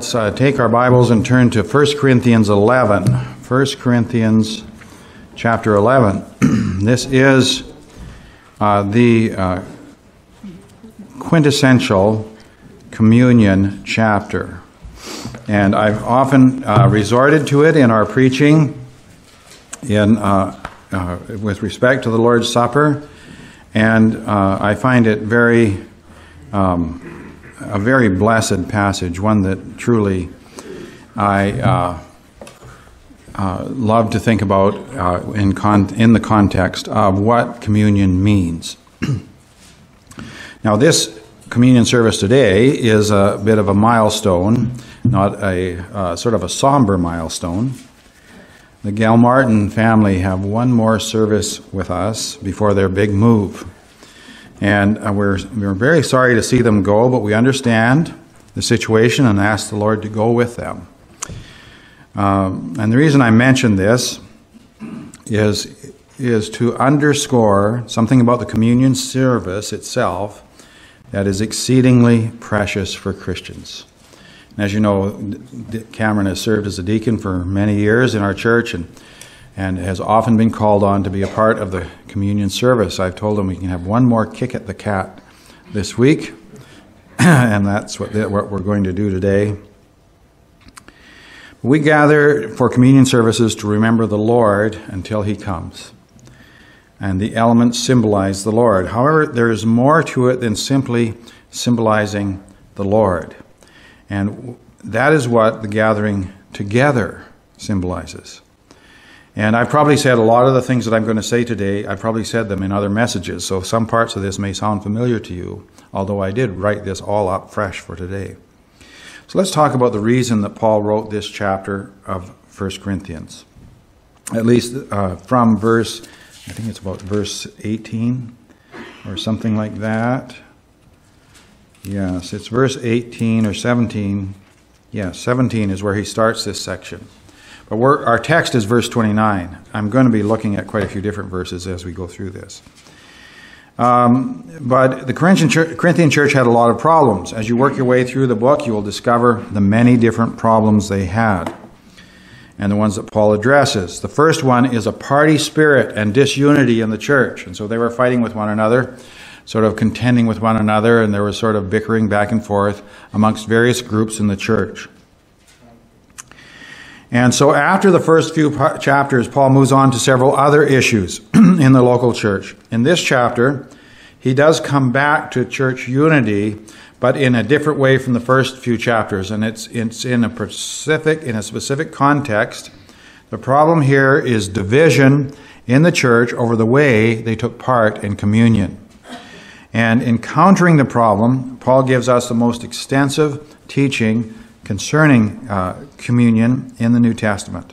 Let's uh, take our Bibles and turn to 1 Corinthians 11. 1 Corinthians chapter 11. this is uh, the uh, quintessential communion chapter. And I've often uh, resorted to it in our preaching in, uh, uh, with respect to the Lord's Supper. And I find it very. Um, a very blessed passage, one that truly I uh, uh, love to think about uh, in, con- in the context of what communion means. now, this communion service today is a bit of a milestone, not a uh, sort of a somber milestone. The Gail Martin family have one more service with us before their big move. And uh, we're, we're very sorry to see them go, but we understand the situation and ask the Lord to go with them. Um, and the reason I mention this is, is to underscore something about the communion service itself that is exceedingly precious for Christians. And as you know, Cameron has served as a deacon for many years in our church, and and has often been called on to be a part of the communion service. I've told him we can have one more kick at the cat this week, and that's what, what we're going to do today. We gather for communion services to remember the Lord until He comes. And the elements symbolize the Lord. However, there is more to it than simply symbolizing the Lord. And that is what the gathering together symbolizes. And I've probably said a lot of the things that I'm going to say today, I've probably said them in other messages, so some parts of this may sound familiar to you, although I did write this all up fresh for today. So let's talk about the reason that Paul wrote this chapter of 1 Corinthians. At least uh, from verse, I think it's about verse 18 or something like that. Yes, it's verse 18 or 17. Yes, 17 is where he starts this section. But our text is verse 29. I'm going to be looking at quite a few different verses as we go through this. Um, but the Corinthian church, Corinthian church had a lot of problems. As you work your way through the book, you will discover the many different problems they had and the ones that Paul addresses. The first one is a party spirit and disunity in the church. And so they were fighting with one another, sort of contending with one another, and there was sort of bickering back and forth amongst various groups in the church. And so after the first few chapters, Paul moves on to several other issues in the local church. In this chapter, he does come back to church unity, but in a different way from the first few chapters. And it's, it's in a specific, in a specific context. The problem here is division in the church over the way they took part in communion. And in countering the problem, Paul gives us the most extensive teaching concerning uh, communion in the New Testament.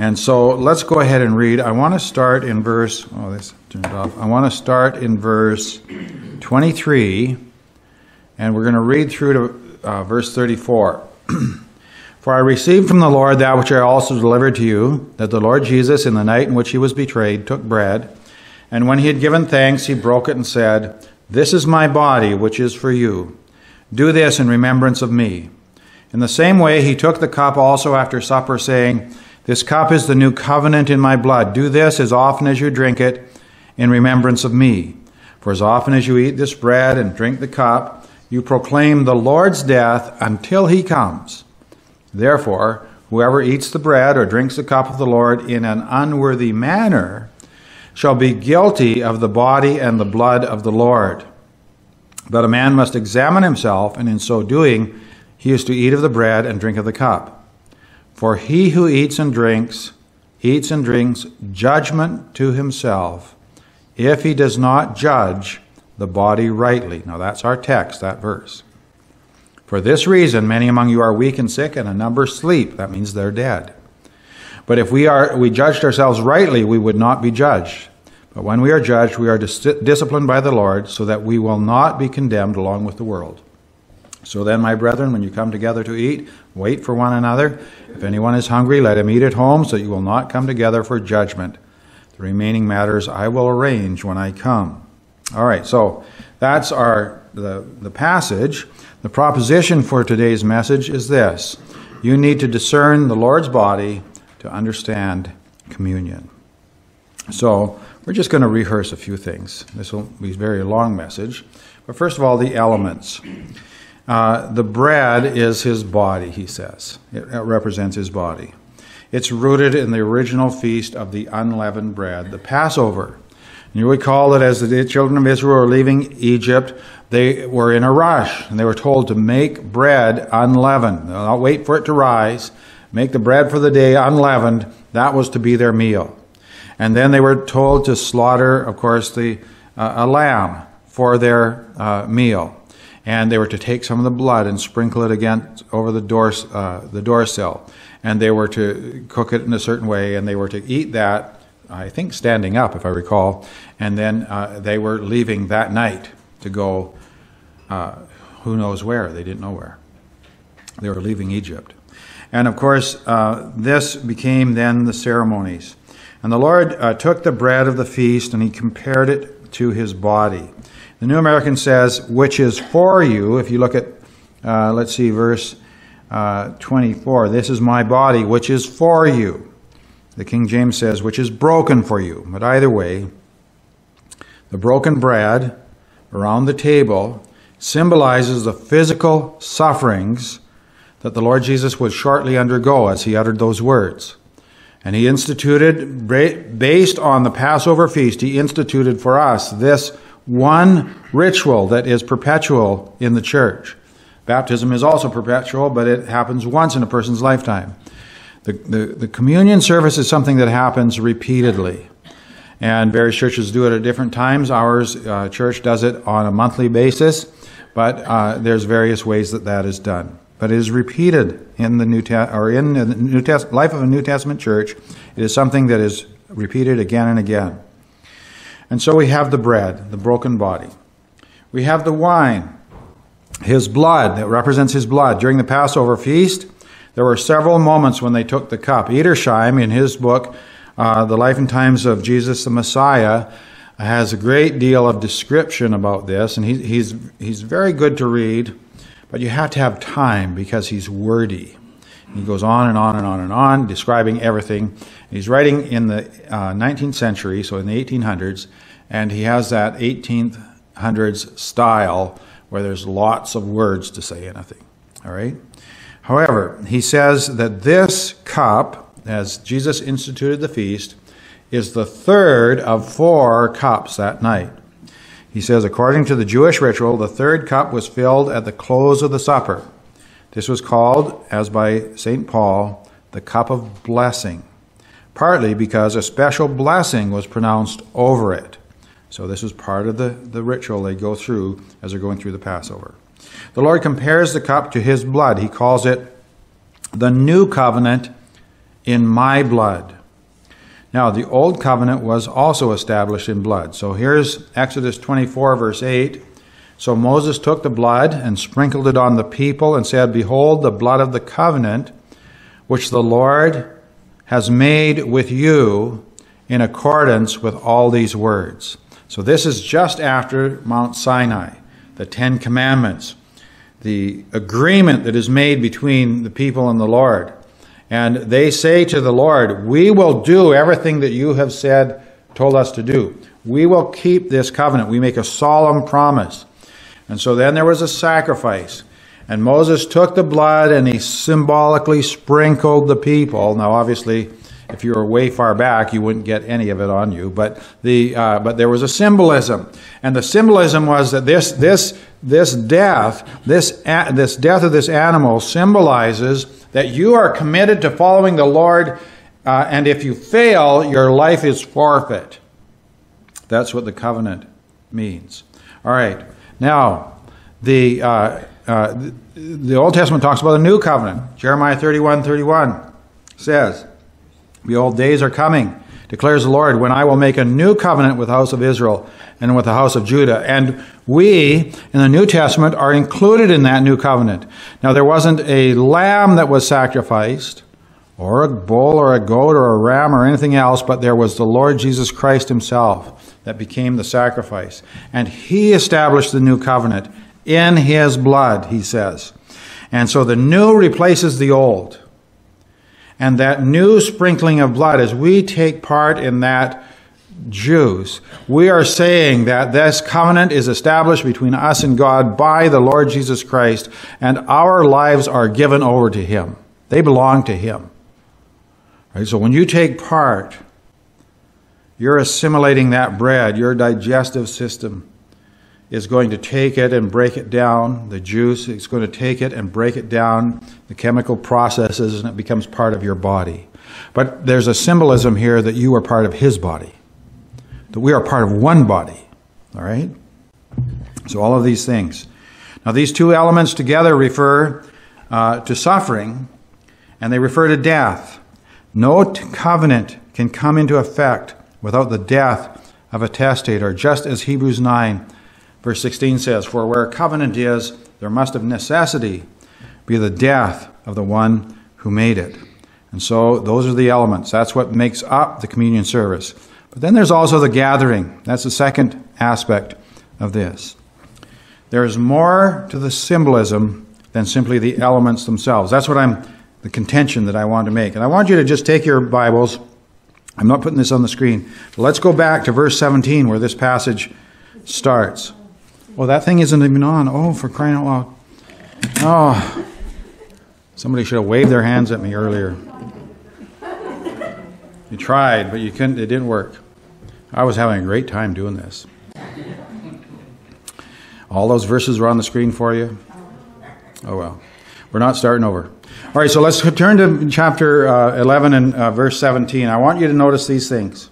And so let's go ahead and read. I want to start in verse, oh, this turned off. I want to start in verse 23, and we're going to read through to uh, verse 34. For I received from the Lord that which I also delivered to you, that the Lord Jesus, in the night in which he was betrayed, took bread, and when he had given thanks, he broke it and said, This is my body, which is for you. Do this in remembrance of me. In the same way, he took the cup also after supper, saying, This cup is the new covenant in my blood. Do this as often as you drink it in remembrance of me. For as often as you eat this bread and drink the cup, you proclaim the Lord's death until he comes. Therefore, whoever eats the bread or drinks the cup of the Lord in an unworthy manner shall be guilty of the body and the blood of the Lord. But a man must examine himself, and in so doing, he is to eat of the bread and drink of the cup. For he who eats and drinks, eats and drinks judgment to himself, if he does not judge the body rightly. Now that's our text, that verse. For this reason, many among you are weak and sick, and a number sleep. That means they're dead. But if we are we judged ourselves rightly, we would not be judged. But when we are judged, we are dis- disciplined by the Lord, so that we will not be condemned along with the world. So then, my brethren, when you come together to eat, wait for one another. If anyone is hungry, let him eat at home, so that you will not come together for judgment. The remaining matters I will arrange when I come. All right, so that's our the, the passage. The proposition for today's message is this you need to discern the Lord's body to understand communion. So, we're just going to rehearse a few things. This will be a very long message. But first of all, the elements. Uh, the bread is his body, he says. It, it represents his body. It's rooted in the original feast of the unleavened bread, the Passover. And you recall that as the children of Israel were leaving Egypt, they were in a rush and they were told to make bread unleavened. They'll not wait for it to rise. Make the bread for the day unleavened. That was to be their meal. And then they were told to slaughter, of course, the uh, a lamb for their uh, meal. And they were to take some of the blood and sprinkle it against over the door, uh, the door sill. And they were to cook it in a certain way, and they were to eat that, I think, standing up, if I recall. And then uh, they were leaving that night to go uh, who knows where. They didn't know where. They were leaving Egypt. And of course, uh, this became then the ceremonies. And the Lord uh, took the bread of the feast and he compared it to his body. The New American says, which is for you. If you look at, uh, let's see, verse uh, 24, this is my body, which is for you. The King James says, which is broken for you. But either way, the broken bread around the table symbolizes the physical sufferings that the Lord Jesus would shortly undergo as he uttered those words. And he instituted, based on the Passover feast, he instituted for us this one ritual that is perpetual in the church. Baptism is also perpetual, but it happens once in a person's lifetime. The, the, the communion service is something that happens repeatedly. And various churches do it at different times. Ours uh, church does it on a monthly basis, but uh, there's various ways that that is done but it is repeated in the New Te- or in the New Test- life of a New Testament church. It is something that is repeated again and again. And so we have the bread, the broken body. We have the wine, his blood that represents his blood. During the Passover feast, there were several moments when they took the cup. Edersheim, in his book, uh, The Life and Times of Jesus the Messiah, has a great deal of description about this, and he, he's, he's very good to read. But you have to have time because he's wordy. He goes on and on and on and on, describing everything. He's writing in the uh, 19th century, so in the 1800s, and he has that 1800s style where there's lots of words to say anything. All right? However, he says that this cup, as Jesus instituted the feast, is the third of four cups that night. He says, according to the Jewish ritual, the third cup was filled at the close of the supper. This was called, as by St. Paul, the cup of blessing, partly because a special blessing was pronounced over it. So, this was part of the, the ritual they go through as they're going through the Passover. The Lord compares the cup to his blood. He calls it the new covenant in my blood. Now, the old covenant was also established in blood. So here's Exodus 24, verse 8. So Moses took the blood and sprinkled it on the people and said, Behold, the blood of the covenant which the Lord has made with you in accordance with all these words. So this is just after Mount Sinai, the Ten Commandments, the agreement that is made between the people and the Lord. And they say to the Lord, We will do everything that you have said, told us to do. We will keep this covenant. We make a solemn promise. And so then there was a sacrifice. And Moses took the blood and he symbolically sprinkled the people. Now, obviously, if you were way far back, you wouldn't get any of it on you. But the uh, but there was a symbolism, and the symbolism was that this this this death this this death of this animal symbolizes that you are committed to following the Lord, uh, and if you fail, your life is forfeit. That's what the covenant means. All right. Now, the, uh, uh, the, the Old Testament talks about the new covenant. Jeremiah 31 31 says, Behold, days are coming, declares the Lord, when I will make a new covenant with the house of Israel and with the house of Judah. And we, in the New Testament, are included in that new covenant. Now, there wasn't a lamb that was sacrificed, or a bull, or a goat, or a ram, or anything else, but there was the Lord Jesus Christ Himself that became the sacrifice. And He established the new covenant in his blood, he says. And so the new replaces the old. And that new sprinkling of blood, as we take part in that juice, we are saying that this covenant is established between us and God by the Lord Jesus Christ, and our lives are given over to Him. They belong to Him. Right? So when you take part, you're assimilating that bread, your digestive system is going to take it and break it down, the juice, it's going to take it and break it down, the chemical processes, and it becomes part of your body. But there's a symbolism here that you are part of His body, that we are part of one body. All right? So, all of these things. Now, these two elements together refer uh, to suffering, and they refer to death. No covenant can come into effect without the death of a testator, just as Hebrews 9 Verse 16 says, For where covenant is, there must of necessity be the death of the one who made it. And so those are the elements. That's what makes up the communion service. But then there's also the gathering. That's the second aspect of this. There is more to the symbolism than simply the elements themselves. That's what I'm, the contention that I want to make. And I want you to just take your Bibles. I'm not putting this on the screen. Let's go back to verse 17 where this passage starts. Well, that thing isn't even on. Oh, for crying out loud. Oh. Somebody should have waved their hands at me earlier. You tried, but you couldn't, it didn't work. I was having a great time doing this. All those verses were on the screen for you? Oh, well. We're not starting over. All right, so let's turn to chapter uh, 11 and uh, verse 17. I want you to notice these things.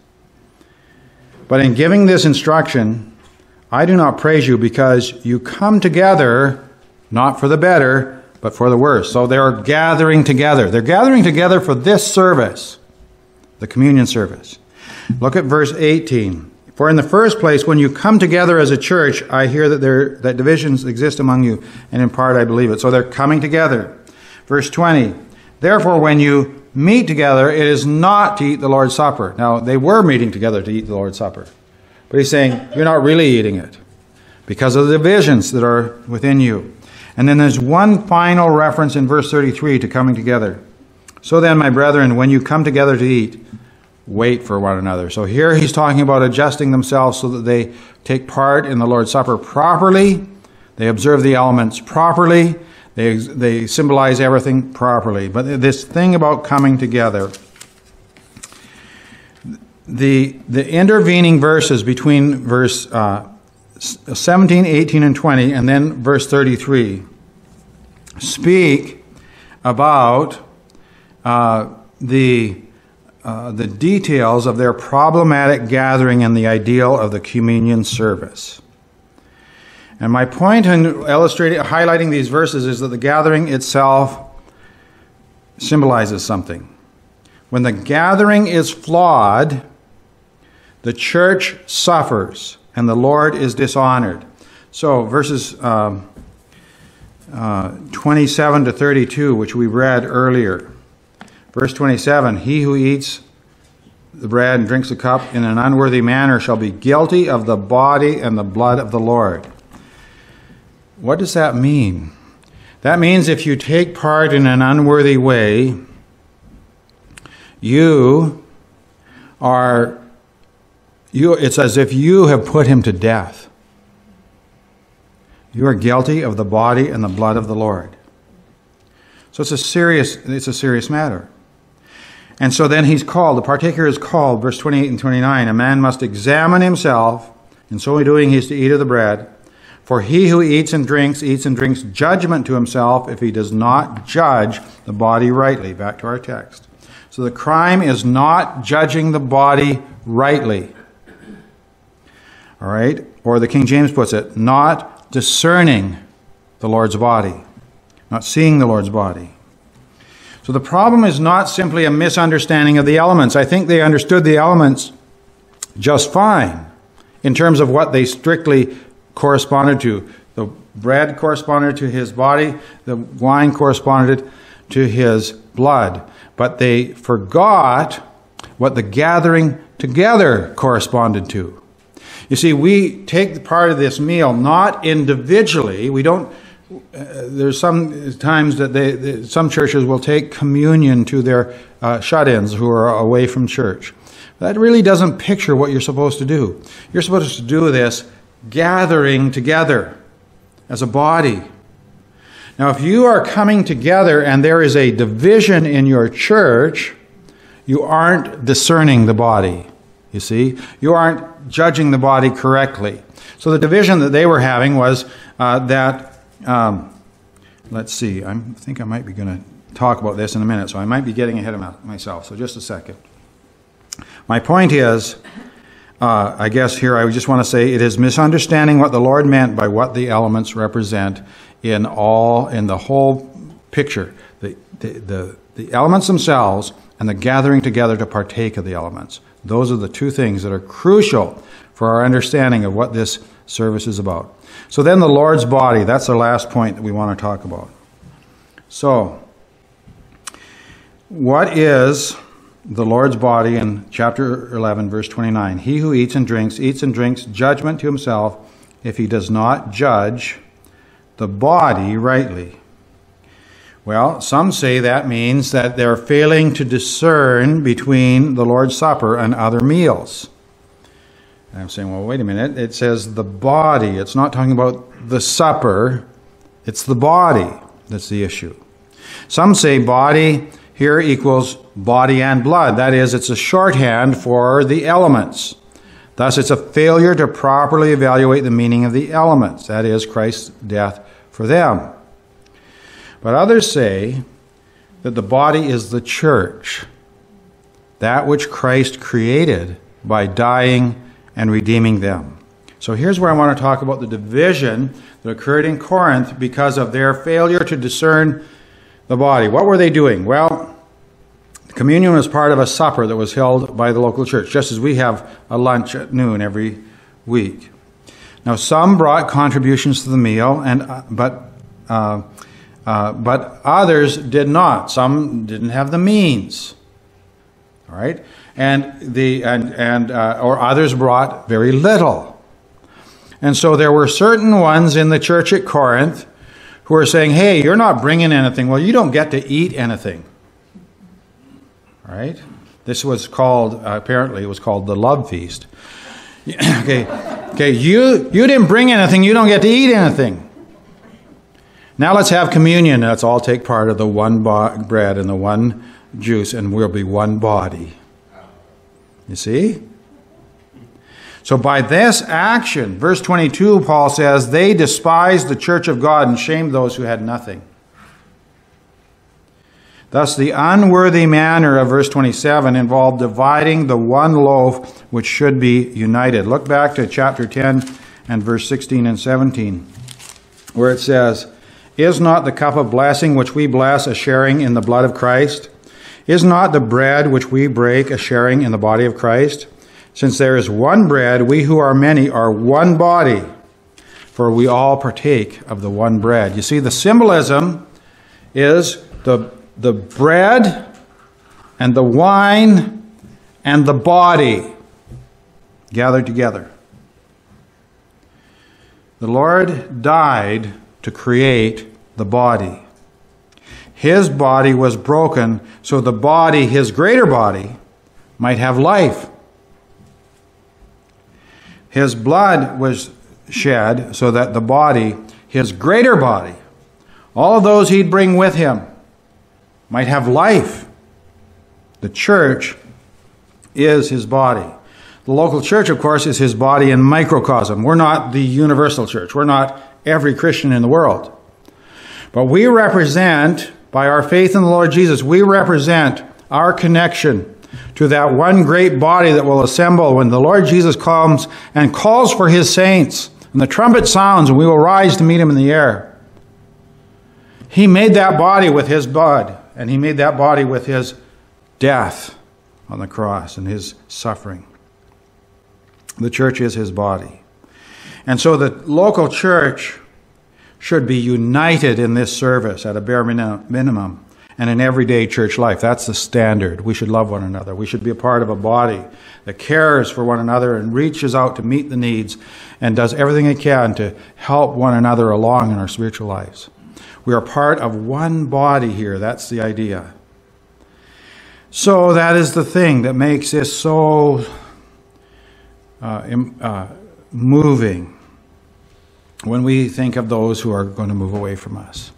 But in giving this instruction, I do not praise you because you come together not for the better, but for the worse. So they're gathering together. They're gathering together for this service, the communion service. Look at verse 18. For in the first place, when you come together as a church, I hear that there that divisions exist among you, and in part I believe it. So they're coming together. Verse 20. Therefore, when you meet together, it is not to eat the Lord's Supper. Now, they were meeting together to eat the Lord's Supper. But he's saying, you're not really eating it because of the divisions that are within you. And then there's one final reference in verse 33 to coming together. So then, my brethren, when you come together to eat, wait for one another. So here he's talking about adjusting themselves so that they take part in the Lord's Supper properly, they observe the elements properly, they, they symbolize everything properly. But this thing about coming together, the, the intervening verses between verse uh, 17, 18, and 20, and then verse 33 speak about uh, the, uh, the details of their problematic gathering and the ideal of the communion service. And my point in illustrating, highlighting these verses is that the gathering itself symbolizes something. When the gathering is flawed, the church suffers and the Lord is dishonored. So, verses um, uh, 27 to 32, which we read earlier. Verse 27 He who eats the bread and drinks the cup in an unworthy manner shall be guilty of the body and the blood of the Lord. What does that mean? That means if you take part in an unworthy way, you are you, it's as if you have put him to death. You are guilty of the body and the blood of the Lord. So it's a serious, it's a serious matter. And so then he's called, the partaker is called, verse 28 and 29, a man must examine himself, in so doing he is to eat of the bread. For he who eats and drinks, eats and drinks judgment to himself if he does not judge the body rightly. Back to our text. So the crime is not judging the body rightly. All right? Or the King James puts it, not discerning the Lord's body, not seeing the Lord's body. So the problem is not simply a misunderstanding of the elements. I think they understood the elements just fine in terms of what they strictly corresponded to. The bread corresponded to his body, the wine corresponded to his blood. But they forgot what the gathering together corresponded to. You see, we take part of this meal not individually. We don't. Uh, there's some times that they, they, some churches will take communion to their uh, shut-ins who are away from church. That really doesn't picture what you're supposed to do. You're supposed to do this gathering together as a body. Now, if you are coming together and there is a division in your church, you aren't discerning the body. You see, you aren't judging the body correctly. So the division that they were having was uh, that. Um, let's see. I think I might be going to talk about this in a minute, so I might be getting ahead of myself. So just a second. My point is, uh, I guess here I just want to say it is misunderstanding what the Lord meant by what the elements represent in all in the whole picture. The, the, the, the elements themselves and the gathering together to partake of the elements. Those are the two things that are crucial for our understanding of what this service is about. So then the Lord's body, that's the last point that we want to talk about. So, what is the Lord's body in chapter 11, verse 29? He who eats and drinks, eats and drinks judgment to himself if he does not judge the body rightly. Well, some say that means that they're failing to discern between the Lord's Supper and other meals. And I'm saying, well, wait a minute. It says the body. It's not talking about the supper, it's the body that's the issue. Some say body here equals body and blood. That is, it's a shorthand for the elements. Thus, it's a failure to properly evaluate the meaning of the elements. That is, Christ's death for them. But others say that the body is the church, that which Christ created by dying and redeeming them. So here's where I want to talk about the division that occurred in Corinth because of their failure to discern the body. What were they doing? Well, communion was part of a supper that was held by the local church, just as we have a lunch at noon every week. Now, some brought contributions to the meal, and uh, but uh, uh, but others did not. Some didn't have the means. All right, and the and and uh, or others brought very little. And so there were certain ones in the church at Corinth who were saying, "Hey, you're not bringing anything. Well, you don't get to eat anything." All right. This was called uh, apparently it was called the love feast. okay, okay. You you didn't bring anything. You don't get to eat anything. Now let's have communion. Let's all take part of the one bread and the one juice, and we'll be one body. You see? So by this action, verse 22, Paul says, they despised the church of God and shamed those who had nothing. Thus, the unworthy manner of verse 27 involved dividing the one loaf which should be united. Look back to chapter 10 and verse 16 and 17, where it says, is not the cup of blessing which we bless a sharing in the blood of Christ? Is not the bread which we break a sharing in the body of Christ? Since there is one bread, we who are many are one body, for we all partake of the one bread. You see, the symbolism is the, the bread and the wine and the body gathered together. The Lord died to create the body. His body was broken so the body, his greater body, might have life. His blood was shed so that the body, his greater body, all of those he'd bring with him, might have life. The church is his body. The local church, of course, is his body in microcosm. We're not the universal church. We're not every Christian in the world. But we represent, by our faith in the Lord Jesus, we represent our connection to that one great body that will assemble when the Lord Jesus comes and calls for his saints. And the trumpet sounds, and we will rise to meet him in the air. He made that body with his blood, and he made that body with his death on the cross and his suffering. The church is his body. And so the local church should be united in this service at a bare minimum. and in everyday church life. That's the standard. We should love one another. We should be a part of a body that cares for one another and reaches out to meet the needs and does everything it can to help one another along in our spiritual lives. We are part of one body here. That's the idea. So that is the thing that makes this so uh, uh, moving when we think of those who are going to move away from us.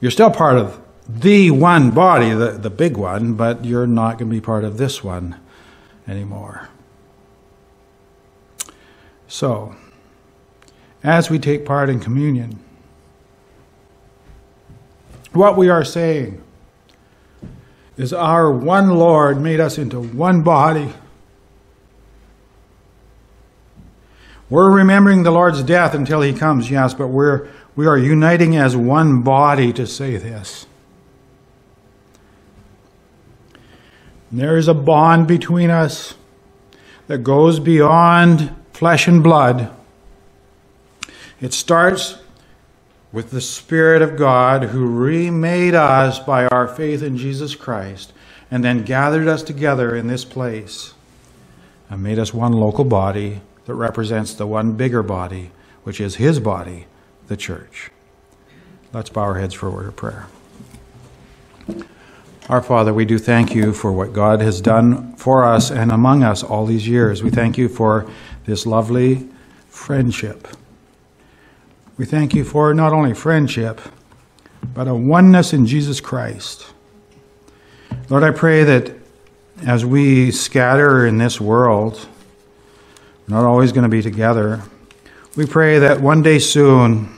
You're still part of the one body, the, the big one, but you're not going to be part of this one anymore. So, as we take part in communion, what we are saying is our one Lord made us into one body. We're remembering the Lord's death until he comes, yes, but we're, we are uniting as one body to say this. There is a bond between us that goes beyond flesh and blood. It starts with the Spirit of God who remade us by our faith in Jesus Christ and then gathered us together in this place and made us one local body that represents the one bigger body, which is His body, the church. Let's bow our heads for a word of prayer. Our Father, we do thank you for what God has done for us and among us all these years. We thank you for this lovely friendship. We thank you for not only friendship, but a oneness in Jesus Christ. Lord, I pray that as we scatter in this world, we're not always going to be together. We pray that one day soon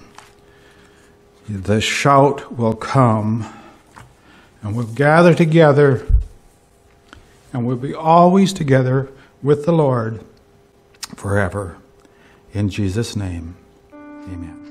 the shout will come and we'll gather together and we'll be always together with the Lord forever. In Jesus' name, amen.